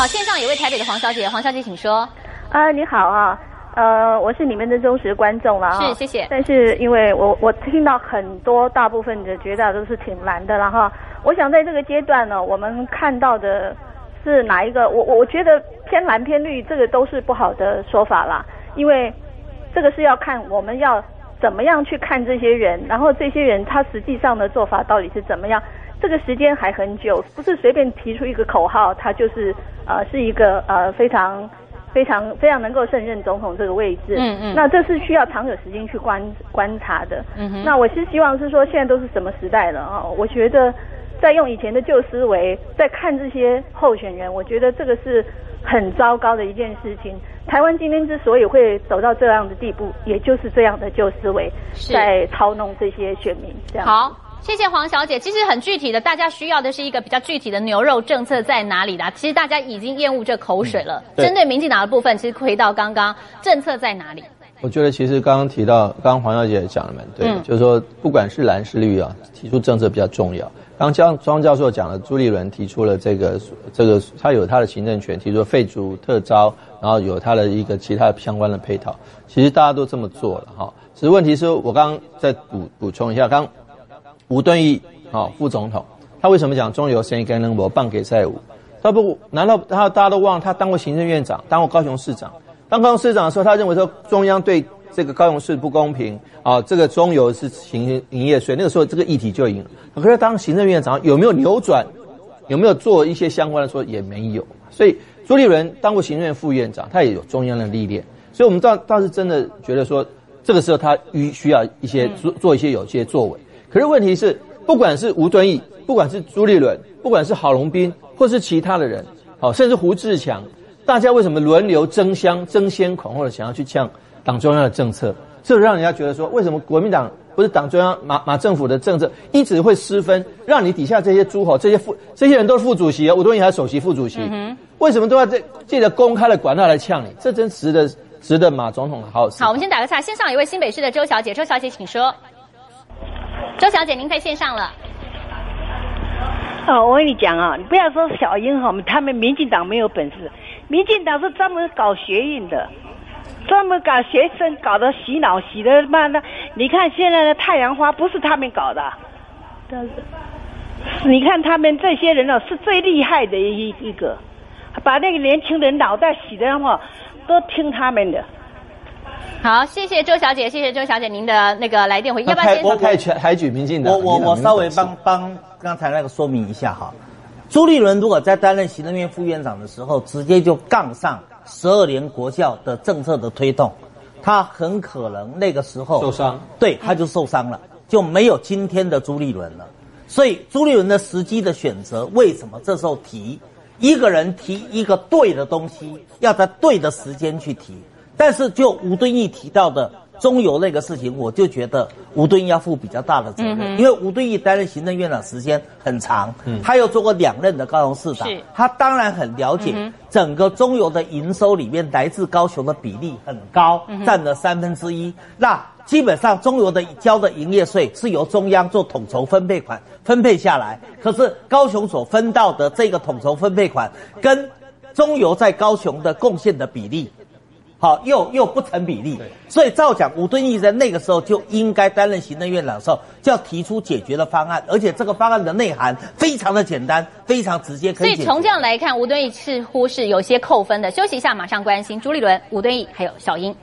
好，线上有位台北的黄小姐，黄小姐请说。啊，你好啊，呃，我是你们的忠实观众了啊。是，谢谢。但是因为我我听到很多大部分的绝大都是挺难的了哈。我想在这个阶段呢，我们看到的是哪一个？我我我觉得偏蓝偏绿，这个都是不好的说法啦。因为这个是要看我们要怎么样去看这些人，然后这些人他实际上的做法到底是怎么样。这个时间还很久，不是随便提出一个口号，他就是呃是一个呃非常非常非常能够胜任总统这个位置。嗯嗯。那这是需要长久时间去观观察的。嗯哼。那我是希望是说，现在都是什么时代了啊？我觉得在用以前的旧思维在看这些候选人，我觉得这个是很糟糕的一件事情。台湾今天之所以会走到这样的地步，也就是这样的旧思维在操弄这些选民。这样。好。谢谢黄小姐。其实很具体的，大家需要的是一个比较具体的牛肉政策在哪里啦？其实大家已经厌恶这口水了。针对民进党的部分，其实回到刚刚政策在哪里？我觉得其实刚刚提到，刚刚黄小姐讲的蛮对，就是说不管是蓝是绿啊，提出政策比较重要。刚江庄教授讲了，朱立伦提出了这个这个，他有他的行政权，提出废除特招，然后有他的一个其他相关的配套。其实大家都这么做了哈，只是问题是我刚刚再补补充一下，刚。吴敦义，好副总统，他为什么讲中油生意跟能博棒给债务？他不难道他大家都忘了他当过行政院长，当过高雄市长？当高雄市长的时候，他认为说中央对这个高雄市不公平啊，这个中油是行营业税，那个时候这个议题就赢了。可是当行政院长有没有扭转？有没有做一些相关的说也没有。所以朱立伦当过行政院副院长，他也有中央的历练。所以我们倒倒是真的觉得说，这个时候他需需要一些做做一些有些作为。可是问题是，不管是吴敦义，不管是朱立伦，不管是郝龙斌，或是其他的人，好，甚至胡志强，大家为什么轮流争相争先恐后的想要去呛党中央的政策？这让人家觉得说，为什么国民党不是党中央马马政府的政策一直会失分，让你底下这些诸侯、这些副这些人都是副主席啊，吴敦义还是首席副主席，为什么都要在借着公开的管道来呛你？这真值得值得马总统好好，我们先打个岔，先上一位新北市的周小姐，周小姐请说。周小姐，您在线上了。哦，我跟你讲啊，你不要说小英哈，他们民进党没有本事，民进党是专门搞学运的，专门搞学生，搞的洗脑，洗的妈的！你看现在的太阳花不是他们搞的，但是你看他们这些人哦，是最厉害的一一个，把那个年轻人脑袋洗的话，都听他们的。好，谢谢周小姐，谢谢周小姐您的那个来电回应。要不要先？我开全海举民进党。我我我稍微帮帮刚才那个说明一下哈。朱立伦如果在担任行政院副院长的时候，直接就杠上十二年国教的政策的推动，他很可能那个时候受伤，对，他就受伤了，就没有今天的朱立伦了。所以朱立伦的时机的选择，为什么这时候提一个人提一个对的东西，要在对的时间去提？但是就吴敦义提到的中油那个事情，我就觉得吴敦义要负比较大的责任，因为吴敦义担任行政院长时间很长，他又做过两任的高雄市长，他当然很了解整个中油的营收里面来自高雄的比例很高，占了三分之一。那基本上中油的交的营业税是由中央做统筹分配款分配下来，可是高雄所分到的这个统筹分配款跟中油在高雄的贡献的比例。好，又又不成比例，所以照讲，吴敦义在那个时候就应该担任行政院长的时候，就要提出解决的方案，而且这个方案的内涵非常的简单，非常直接。所以从这样来看，吴敦义似乎是有些扣分的。休息一下，马上关心朱立伦、吴敦义还有小英。